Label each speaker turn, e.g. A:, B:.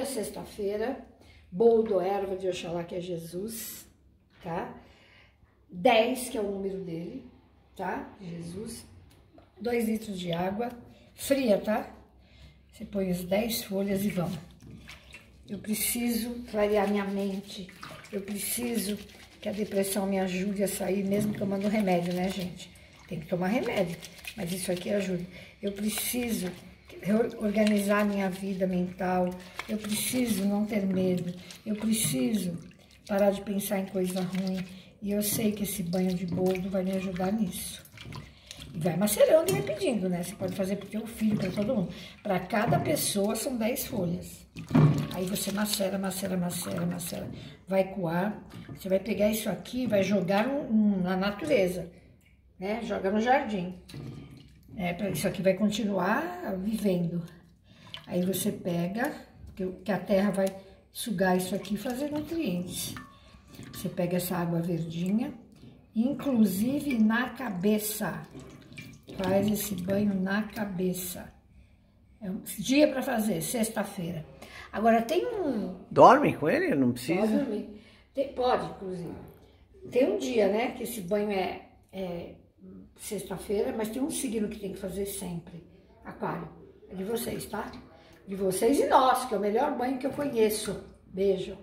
A: é sexta-feira, bolo do erva de Oxalá, que é Jesus, tá? 10, que é o número dele, tá? Jesus. 2 litros de água, fria, tá? Você põe as 10 folhas e vamos. Eu preciso clarear minha mente. Eu preciso que a depressão me ajude a sair, mesmo tomando remédio, né, gente? Tem que tomar remédio, mas isso aqui ajuda. Eu preciso organizar minha vida mental. Eu preciso não ter medo. Eu preciso parar de pensar em coisa ruim. E eu sei que esse banho de boldo vai me ajudar nisso. E vai macerando e vai pedindo, né? Você pode fazer para o filho, para todo mundo. Para cada pessoa são 10 folhas. Aí você macera, macera, macera, macera. Vai coar. Você vai pegar isso aqui e vai jogar na natureza. Né? Joga no jardim. É, isso aqui vai continuar vivendo. Aí você pega, que a terra vai sugar isso aqui e fazer nutrientes. Você pega essa água verdinha, inclusive na cabeça. Faz esse banho na cabeça. É um dia para fazer, sexta-feira. Agora tem um...
B: Dorme com ele? Não precisa?
A: Pode dormir. Tem, pode, inclusive. Tem um dia, né, que esse banho é, é sexta-feira, mas tem um signo que tem que fazer sempre. Aquário. É de vocês, tá? De vocês e nós, que é o melhor banho que eu conheço. Beijo.